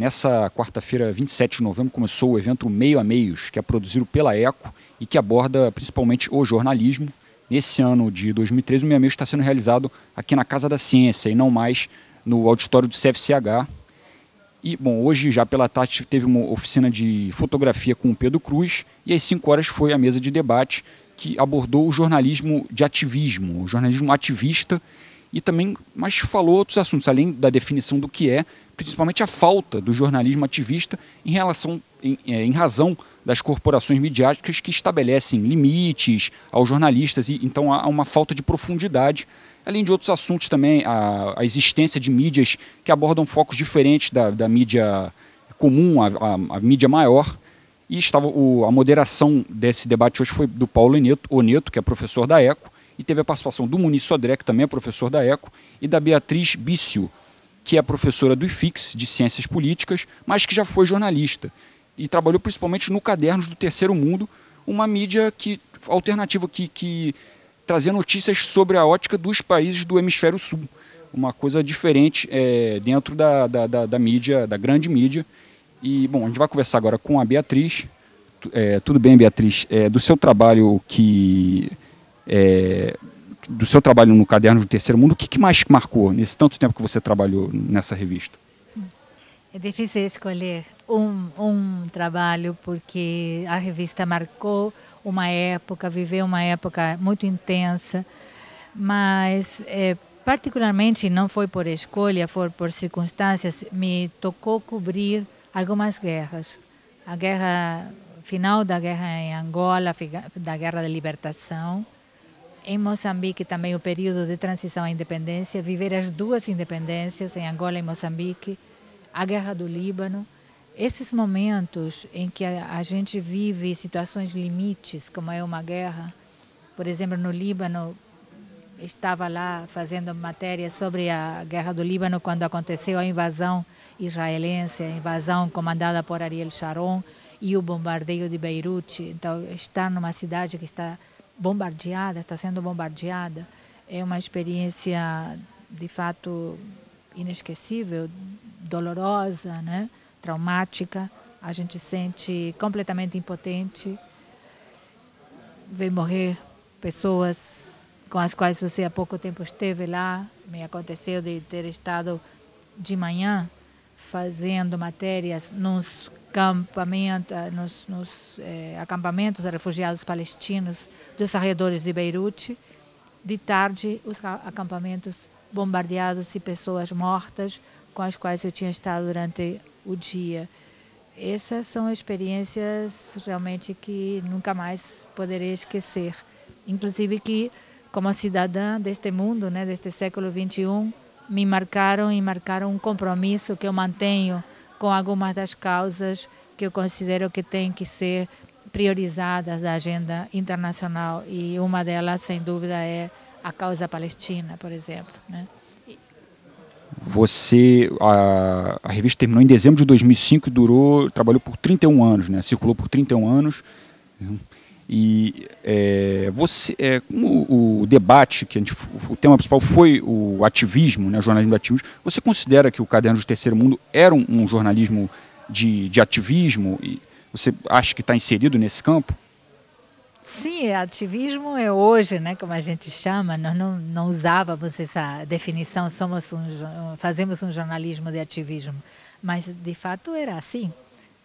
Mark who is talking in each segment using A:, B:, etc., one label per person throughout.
A: Nessa quarta-feira, 27 de novembro, começou o evento Meio a Meios, que é produzido pela ECO e que aborda principalmente o jornalismo. Nesse ano de 2013, o Meio a Meios está sendo realizado aqui na Casa da Ciência e não mais no auditório do CFCH. E, bom, hoje já pela tarde teve uma oficina de fotografia com o Pedro Cruz e às 5 horas foi a mesa de debate que abordou o jornalismo de ativismo, o jornalismo ativista e também, mas falou outros assuntos, além da definição do que é, principalmente a falta do jornalismo ativista em relação, em, é, em razão das corporações midiáticas que estabelecem limites aos jornalistas e então há uma falta de profundidade, além de outros assuntos também, a, a existência de mídias que abordam focos diferentes da, da mídia comum, a, a, a mídia maior. E estava o, a moderação desse debate hoje foi do Paulo Oneto, Oneto, que é professor da ECO, e teve a participação do Muniz Sodré, que também é professor da ECO, e da Beatriz Bício, que é professora do IFIX, de Ciências Políticas, mas que já foi jornalista e trabalhou principalmente no Cadernos do Terceiro Mundo, uma mídia que, alternativa que, que trazia notícias sobre a ótica dos países do hemisfério sul. Uma coisa diferente é, dentro da, da, da, da, mídia, da grande mídia. E, bom, a gente vai conversar agora com a Beatriz. É, tudo bem, Beatriz? É, do seu trabalho que é, do seu trabalho no Caderno do Terceiro Mundo, o que, que mais marcou nesse tanto tempo que você trabalhou nessa revista?
B: É difícil escolher um, um trabalho porque a revista marcou uma época, viveu uma época muito intensa, mas é, particularmente não foi por escolha, foi por circunstâncias, me tocou cobrir algumas guerras. A guerra final da guerra em Angola, da guerra da libertação, em Moçambique também o período de transição à independência, viver as duas independências em Angola e Moçambique, a guerra do Líbano, esses momentos em que a, gente vive situações limites, como é uma guerra, por exemplo, no Líbano, estava lá fazendo matéria sobre a guerra do Líbano quando aconteceu a invasão israelense, a invasão comandada por Ariel Sharon e o bombardeio de Beirute. Então, estar numa cidade que está bombardeada, está sendo bombardeada, é uma experiência de fato inesquecível, dolorosa, né? traumática. A gente sente completamente impotente. Vê morrer pessoas com as quais você há pouco tempo esteve lá. Me aconteceu de ter estado de manhã fazendo matérias nos eh, nos, nos eh, acampamentos de refugiados palestinos dos arredores de Beirute. De tarde, os acampamentos bombardeados e pessoas mortas com as quais eu tinha estado durante o dia. Essas são experiências realmente que nunca mais poderei esquecer. Inclusive que, como cidadã deste mundo, né, deste século 21, me marcaram e marcaram um compromisso que eu mantenho com algumas das causas que eu considero que têm que ser priorizadas da agenda internacional e uma delas, sem dúvida, é a causa palestina, por exemplo. Né?
A: Você, a, a, revista terminou em dezembro de 2005 e durou, trabalhou por 31 anos, né? Circulou por 31 anos. E é, você, é, como o debate, que gente, o tema principal foi o ativismo, né, o jornalismo do ativismo, você considera que o Caderno do Terceiro Mundo era um, um jornalismo de, de ativismo? E você acha que está inserido nesse campo?
B: Sim, ativismo é hoje, né, como a gente chama, nós não, não usávamos essa definição, somos um, fazemos um jornalismo de ativismo, mas de fato era assim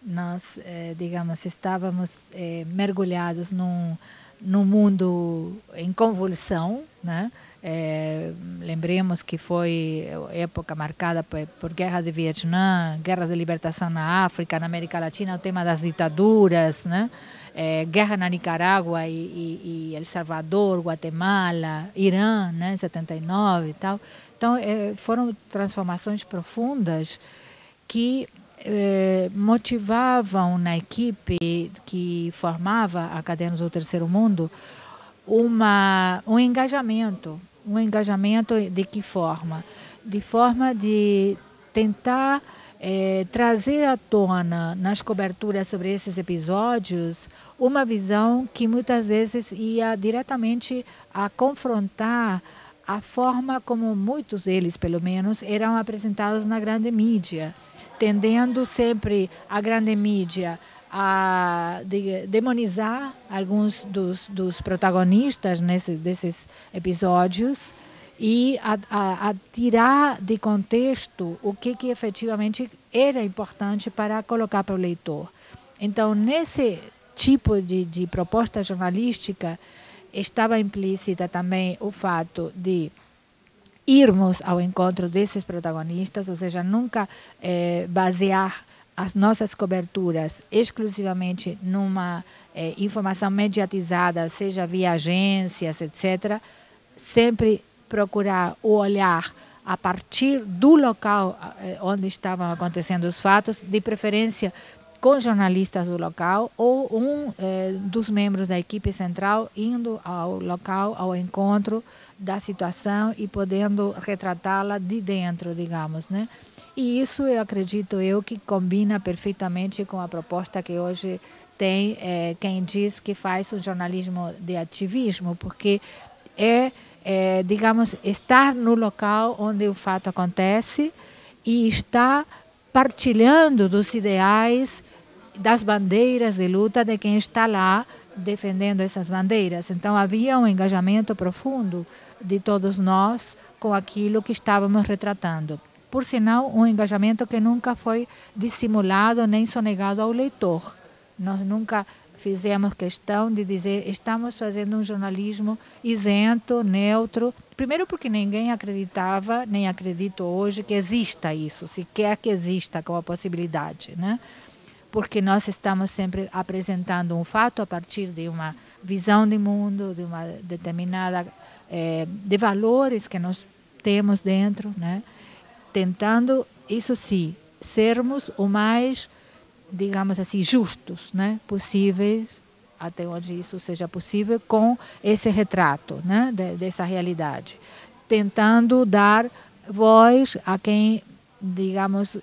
B: nós, eh, digamos, estávamos eh, mergulhados num, num mundo em convulsão, né? É, lembremos que foi época marcada por, por, guerra de Vietnã, guerra de libertação na África, na América Latina, o tema das ditaduras, né? É, guerra na Nicarágua e, e, e, El Salvador, Guatemala, Irã, né? 79 e tal. Então, é, foram transformações profundas que eh, motivavam na equipe que formava a Cadernos do Terceiro Mundo uma, um engajamento. Um engajamento de que forma? De forma de tentar eh, trazer à tona nas coberturas sobre esses episódios uma visão que muitas vezes ia diretamente a confrontar a forma como muitos deles, pelo menos, eram apresentados na grande mídia tendendo sempre a grande mídia a de, demonizar alguns dos, dos protagonistas nesse, desses episódios e a, a, a, tirar de contexto o que, que efetivamente era importante para colocar para o leitor. Então, nesse tipo de, de proposta jornalística, estava implícita também o fato de irmos ao encontro desses protagonistas, ou seja, nunca eh, basear as nossas coberturas exclusivamente numa eh, informação mediatizada, seja via agências, etc., sempre procurar o olhar a partir do local eh, onde estavam acontecendo os fatos, de preferência com jornalistas do local ou um eh, dos membros da equipe central indo ao local, ao encontro da situação e podendo retratá-la de dentro, digamos, né? E isso eu acredito eu que combina perfeitamente com a proposta que hoje tem eh, quem diz que faz o jornalismo de ativismo, porque é, é, digamos, estar no local onde o fato acontece e estar partilhando dos ideais, das bandeiras de luta de quem está lá defendendo essas bandeiras. Então havia um engajamento profundo de todos nós com aquilo que estávamos retratando por sinal, um engajamento que nunca foi dissimulado nem sonegado ao leitor. Nós nunca fizemos questão de dizer estamos fazendo um jornalismo isento, neutro. Primeiro porque ninguém acreditava, nem acredito hoje, que exista isso, se quer que exista como possibilidade, né? Porque nós estamos sempre apresentando um fato a partir de uma visão de mundo, de uma determinada é, de valores que nós temos dentro, né? tentando, isso sim, sermos o mais, digamos assim, justos né, possíveis, até onde isso seja possível, com esse retrato né, de, dessa realidade. Tentando dar voz a quem, digamos,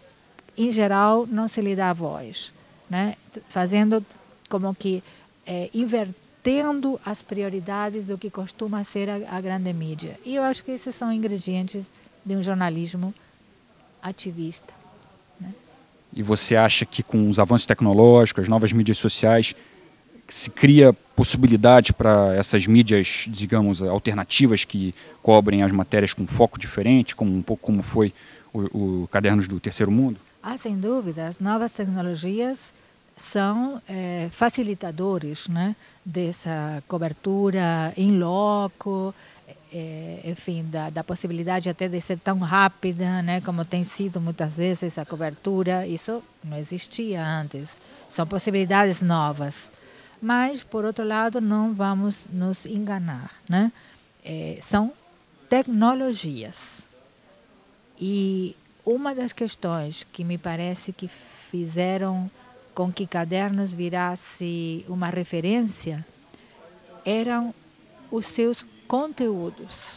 B: em geral, não se lhe dá voz. Né? Fazendo como que é, invertendo as prioridades do que costuma ser a, a grande mídia. E eu acho que esses são ingredientes de um jornalismo ativista.
A: E você acha que com os avanços tecnológicos, as novas mídias sociais, se cria possibilidade para essas mídias, digamos, alternativas que cobrem as matérias com foco diferente, como um pouco como foi o, o Cadernos do Terceiro Mundo?
B: Ah, sem dúvida. As novas tecnologias são é, facilitadores né, dessa cobertura em loco, é, enfim, da, da, possibilidade até de ser tão rápida, né, como tem sido muitas vezes a cobertura, isso não existia antes. São possibilidades novas. Mas, por outro lado, não vamos nos enganar. Né? É, são tecnologias. E uma das questões que me parece que fizeram com que Cadernos virasse uma referência eram os seus conteúdos.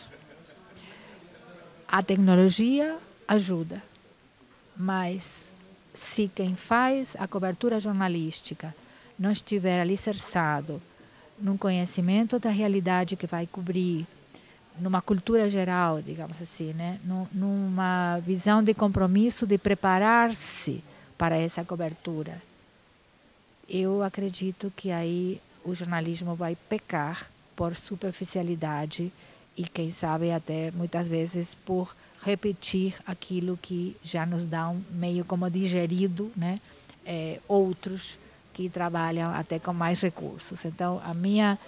B: A tecnologia ajuda, mas se quem faz a cobertura jornalística não estiver alicerçado num conhecimento da realidade que vai cobrir, numa cultura geral, digamos assim, né? numa visão de compromisso de preparar-se para essa cobertura, eu acredito que aí o jornalismo vai pecar por superficialidade e, quem sabe, até muitas vezes por repetir aquilo que já nos um meio como digerido, né? É, outros que trabalham até com mais recursos. Então, a minha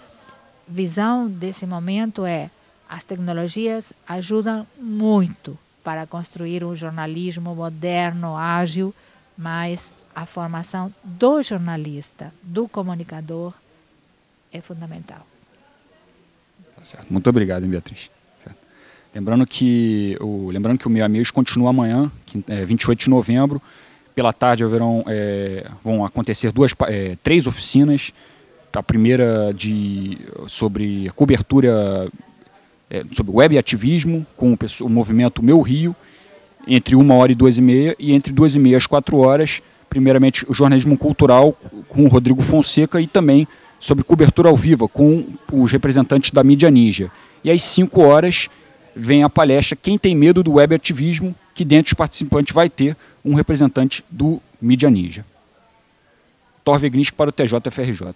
B: visão desse momento é as tecnologias ajudam muito para construir um jornalismo moderno, ágil, mas a formação do jornalista, do comunicador, é fundamental.
A: Tá certo. Muito obrigado, hein, Beatriz. Certo. Lembrando que o, lembrando que o Meu Amigos continua amanhã, que, é, 28 de novembro. Pela tarde haverão, é, vão acontecer duas, é, três oficinas. A primeira de, sobre cobertura é, sobre web ativismo com o, o, movimento Meu Rio, entre uma hora e duas e meia, e entre duas e meia às quatro horas, primeiramente o jornalismo cultural com o Rodrigo Fonseca e também sobre cobertura ao vivo com os representantes da mídia ninja. E às 5 horas vem a palestra Quem tem medo do web ativismo, que dentre os participantes vai ter um representante do Mídia Ninja. Thor Vegnisk para o TJFRJ.